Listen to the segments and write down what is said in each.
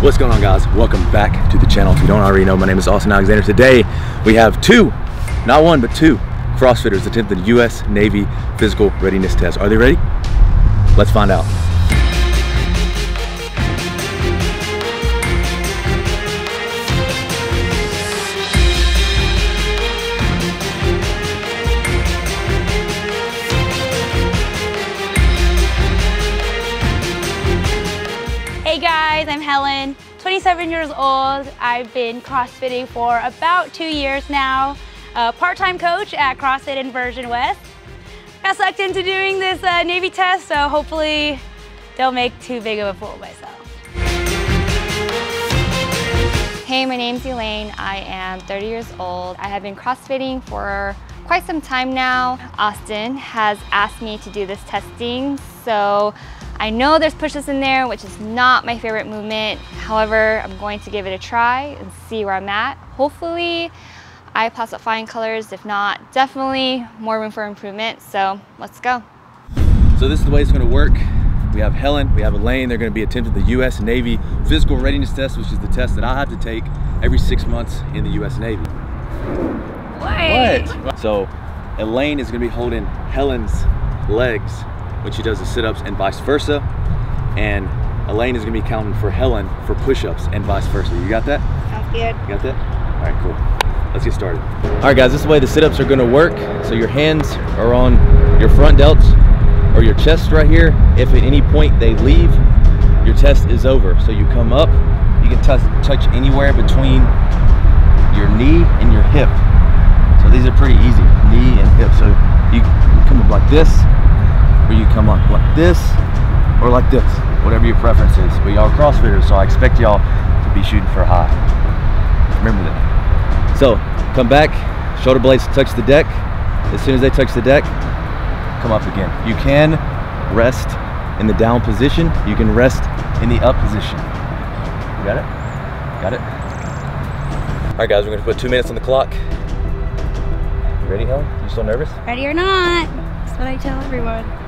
What's going on guys? Welcome back to the channel. If you don't already know, my name is Austen Alexander. Today we have two, not one, but two CrossFitters attempt the US Navy physical readiness test. Are they ready? Let's find out. Guys, 27 years old. I've been CrossFitting for about two years now. A part-time coach at CrossFit Inversion West. Got sucked into doing this uh, Navy test, so hopefully don't make too big of a fool of myself. Hey, my name's Elaine. I am 30 years old. I have been CrossFitting for quite some time now. Austen has asked me to do this testing, so I know there's push-ups in there, which is not my favorite movement. However, I'm going to give it a try and see where I'm at. Hopefully, I pass with fine colors. If not, definitely more room for improvement. So let's go. So this is the way it's gonna work. We have Helen, we have Elaine. They're gonna be attempting the US Navy physical readiness test, which is the test that I have to take every six months in the US Navy. Wait. What? So Elaine is gonna be holding Helen's legs when she does the sit-ups and vice versa. And Elaine is gonna be counting for Helen for push-ups and vice versa. You got that? Sounds good. You got that? All right, cool. Let's get started. All right, guys, this is the way the sit-ups are gonna work. So your hands are on your front delts or your chest right here. If at any point they leave, your test is over. So you come up, you can touch, touch anywhere between your knee and your hip. So these are pretty easy, knee and hip. So you come up like this, or you come up like this, or like this, whatever your preference is. But y'all are CrossFitters, so I expect y'all to be shooting for high. Remember that. So come back, shoulder blades touch the deck. As soon as they touch the deck, come up again. You can rest in the down position. You can rest in the up position. You got it? Got it? All right, guys, we're gonna put two minutes on the clock. You ready, Helen? You still nervous? Ready or not? That's what I tell everyone.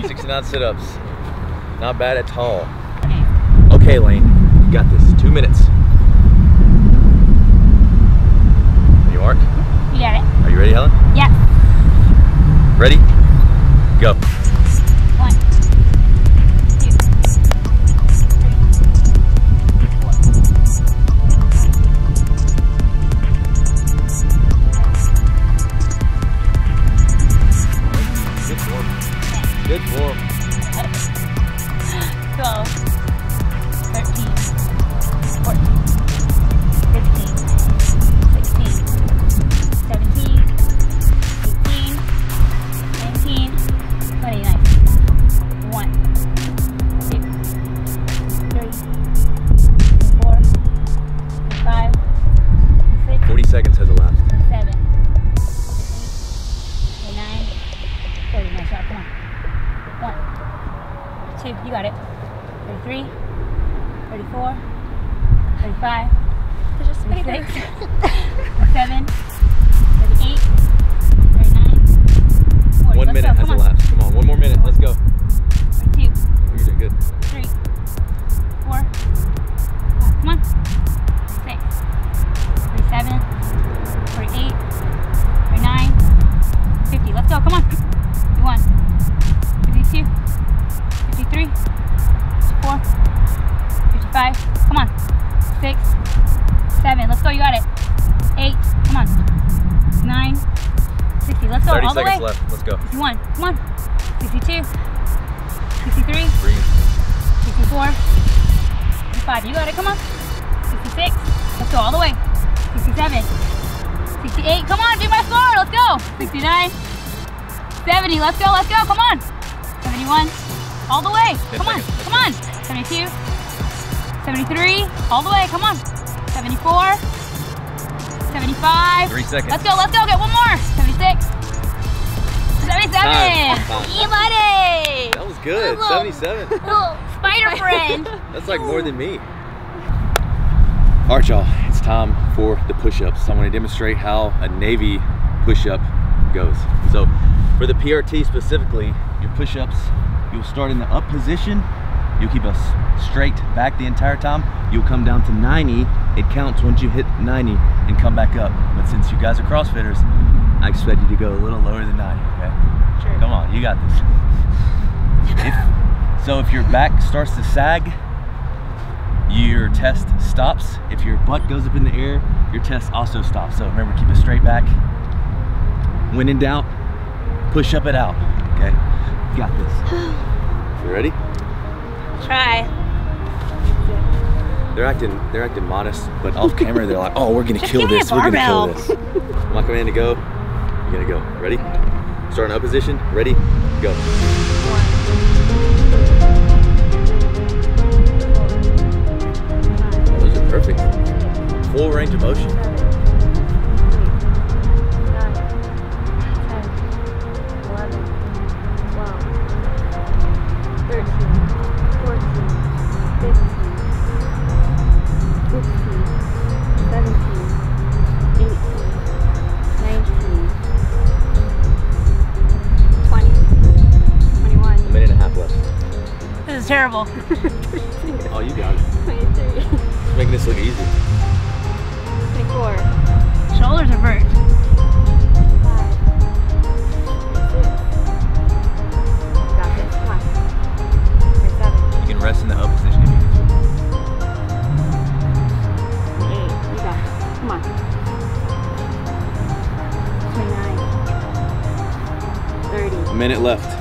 69! 69 sit-ups. Not bad at all. Okay. Lane, you got this. Two minutes. Are you mark? You got it. Are you ready, Helen? Yep. Ready? Go. 68. Come on. Be my score. Let's go. 69. 70. Let's go. Let's go. Come on. 71. All the way. Come on. Come on. 72. 73. All the way. Come on. 74. 75. Three seconds. Let's go. Let's go. Get one more. 76. 77. Time. Time. Yeah, buddy. That was good. Little- 77. Little spider friend. That's like more than me. All right, y'all, it's time for the push-ups. I'm gonna demonstrate how a Navy push-up goes. So for the PRT specifically, your push-ups, you'll start in the up position, you'll keep us straight back the entire time, you'll come down to 90, it counts once you hit 90 and come back up. But since you guys are CrossFitters, I expect you to go a little lower than 90, okay? Sure. Come on, you got this. If, so if your back starts to sag, your test stops. If your butt goes up in the air, your test also stops. So remember, keep it straight back. When in doubt, push up it out. Okay, you got this. You ready? Try. They're acting, they're acting modest, but off camera they're like, "Oh, we're gonna Just kill give me a this. We're gonna kill barbell." this." Am I command to go? You're gonna go. Ready? Start in up position. Ready? Go. Perfect. Full range of motion. A minute and a half left. This is terrible. Oh, you got it. It's making this look easy. Shoulders are burnt. You can rest in the up position if you need to. A minute left.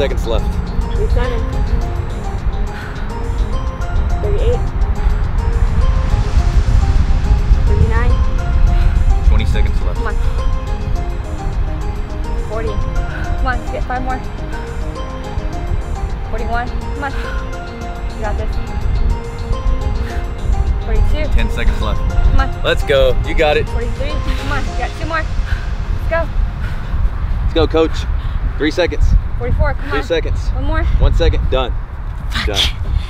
Seconds left. 37. 38. 39. 20 seconds left. Come on. 40. Come on, get five more. 41. Come on. You got this. 42. 10 seconds left. Come on. Let's go. You got it. 43. Come on. You got two more. Let's go. Let's go, coach. Three seconds. 44. Come Two on. seconds. One more. One second. Done. Done.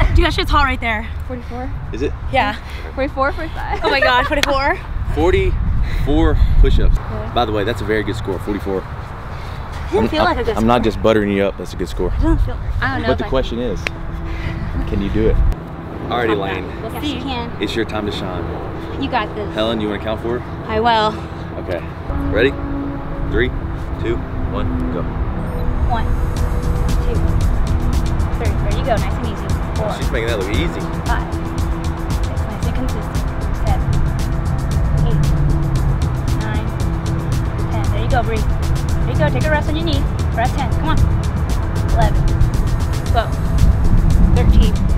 Dude, that shit's hot right there. 44. Is it? Yeah. 44. 45. Oh my god, 44. 44 push-ups. By the way, that's a very good score. 44. Doesn't feel like a good I'm not just buttering you up. That's a good score. Doesn't feel I don't know. But the I- question is, can you do it? Alrighty, Lane. We'll yes, you can. It's your time to shine. You got this. Helen, you want to count for her? I will. Okay. Ready? Three, two, one, go. One, two, three. There you go. Nice and easy. Oh, Four, She's making that look easy. five, six. Nice and consistent. Seven, eight, nine, ten. There you go, Bree. There you go. Take a rest on your knee. We're at ten. Come on. Eleven. Go. Thirteen.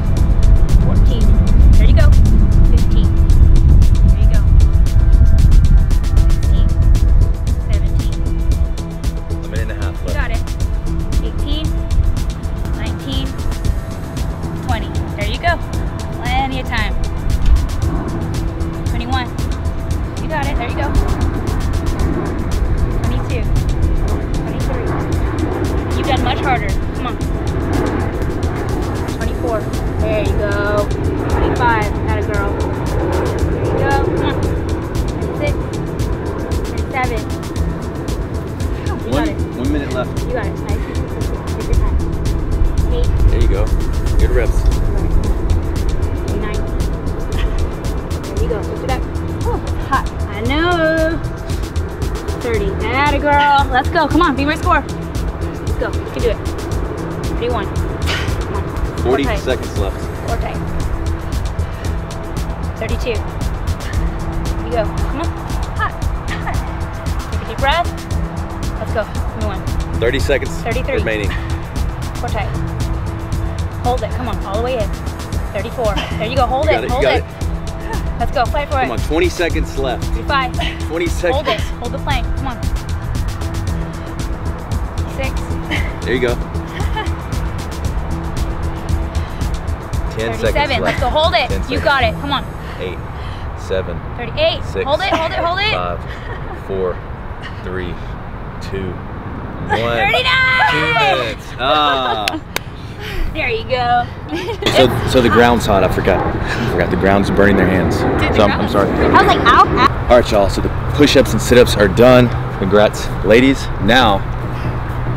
Let's go. Come on. Be my score. Let's go. You can do it. 31. Come on. 40 tight. seconds left. Four tight. 32. Here you go. Come on. Hot. Hot. Take a deep breath. Let's go. New one. 30 seconds 33. remaining. Four tight. Hold it. Come on. All the way in. 34. There you go. Hold You it. it, Hold got it. Let's go. Fight for it. Come on, 20 seconds left. 35. 20 seconds. Hold it. Hold the plank. Come on. There you go. 10 seconds 37. left. Let's go. Hold it. You got it. Come on. 8, 7, 38. Six. Hold it. Hold it. Hold it. 5, 4, 3, 2, 1. 39. Two minutes. Ah. There you go. So, so the ground's hot. I forgot. I forgot the ground's burning their hands. Dude, so I'm, I'm sorry. I was like, ow, ow. All right, y'all. So the push-ups and sit-ups are done. Congrats, ladies. Now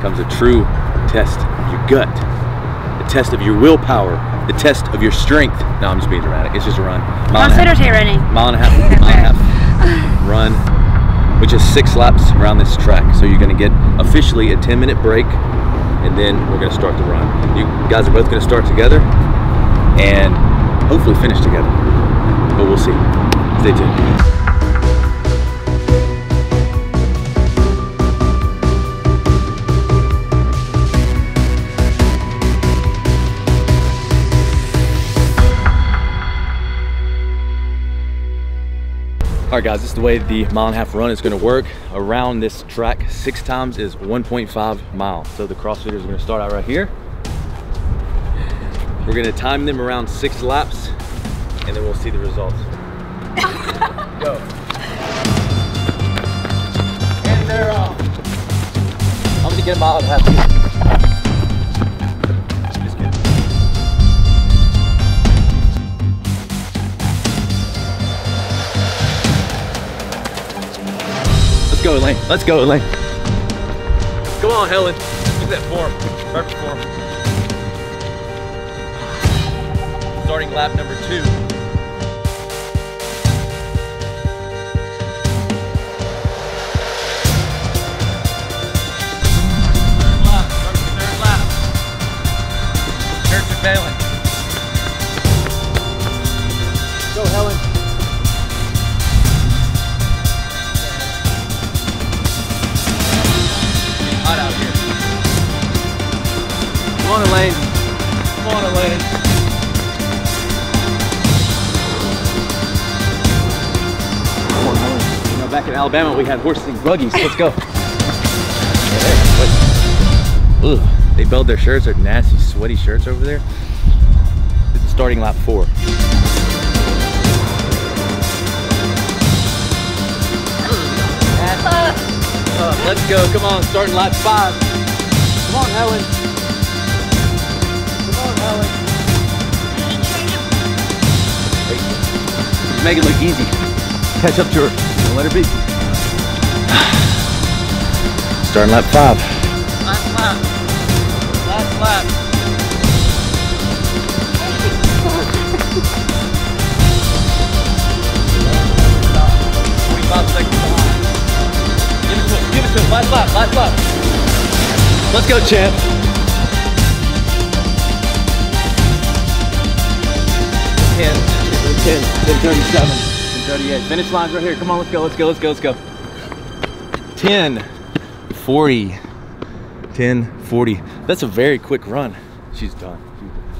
comes a true test of your gut, the test of your willpower, the test of your strength. No, I'm just being dramatic. It's just a run. Mile and a half- running. mile and a half, mile and a half run, which is six laps around this track. So you're gonna get officially a 10 minute break and then we're gonna start the run. You guys are both gonna start together and hopefully finish together, but we'll see. Stay tuned. All right, guys, this is the way the mile and a half run is gonna work. Around this track, six times is 1.5 miles. So the CrossFitters are gonna start out right here. We're gonna time them around six laps, and then we'll see the results. Go. And they're off. I'm gonna get a mile and a half. Go, Elaine. Let's go, Elaine. Come on, Helen. Look at that form. Perfect form. Starting lap number two. Third lap. Third lap. Shirts are failing. Go, Helen. Elaine. Come on, Elaine. Come on, Elaine. You know, back in Alabama, we had horses and buggies. Let's go. Ugh, they build their shirts. They're nasty, sweaty shirts over there. This is starting lap four. Uh, let's go. Come on, starting lap five. Come on, Helen. Make it look easy. Catch up to her. Don't let her beat you. Starting lap five. Last lap. Last lap. Forty-five seconds behind. Give it to him, give it to him. Last lap, last lap. Let's go, champ. 10, then 37, then 38. Finish line's right here. Come on, let's go, let's go, let's go, let's go. 10, 40, 10, 40. That's a very quick run. She's done.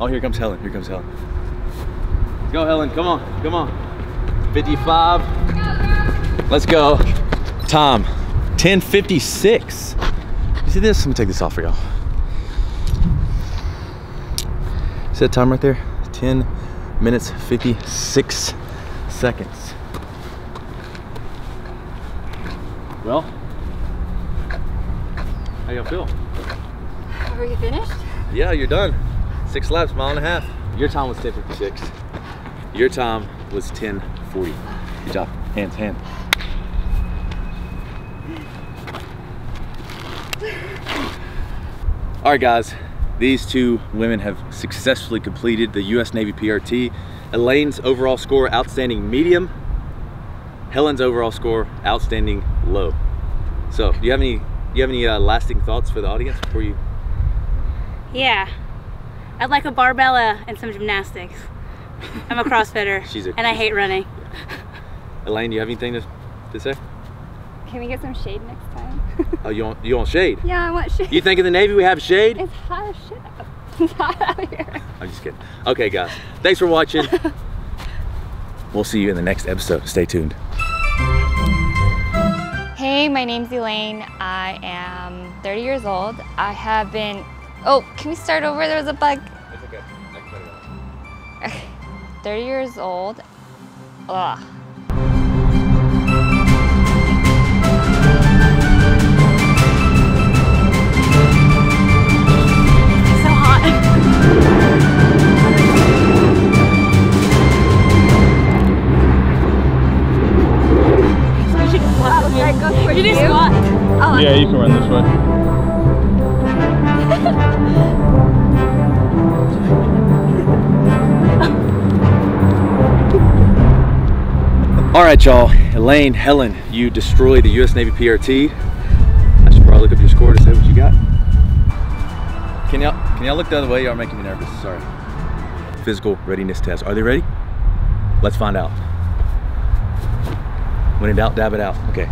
Oh, here comes Helen, here comes Helen. Let's go, Helen, come on, come on. 55. Let's go. Tom, 1056. You see this? Let me take this off for y'all. See that time right there? 10 minutes, 56 seconds. Well, how y'all feel? Are you finished? Yeah, you're done. Six laps, mile and a half. Your time was 1056. Your time was 1040. Good job. Hands, hands. All right, guys, these two women have successfully completed the U.S. Navy PRT. Elaine's overall score, outstanding medium. Helen's overall score, outstanding low. So, do you have any, do you have any uh, lasting thoughts for the audience before you? Yeah. I'd like a barbella and some gymnastics. I'm a CrossFitter. She's a- and I hate running. Elaine, do you have anything to, to say? Can we get some shade next time? Oh, you want you want shade? yeah, I want shade. You think in the Navy we have shade? It's hot as shit. It's hot out here. I'm just kidding. Okay, guys, thanks for watching. we'll see you in the next episode. Stay tuned. Hey, my name's Elaine. I am 30 years old. I have been. Oh, can we start over? There was a bug. It's okay. I can cut it out. 30 years old. Ugh. You do squat. Oh, yeah, you can run this way. All right, y'all. Elaine, Helen, you destroyed the U.S. Navy PRT. I should probably look up your score to say what you got. Can y'all can y'all look the other way? Y'all are making me nervous. Sorry. Physical readiness test. Are they ready? Let's find out. When in doubt, dab it out. Okay.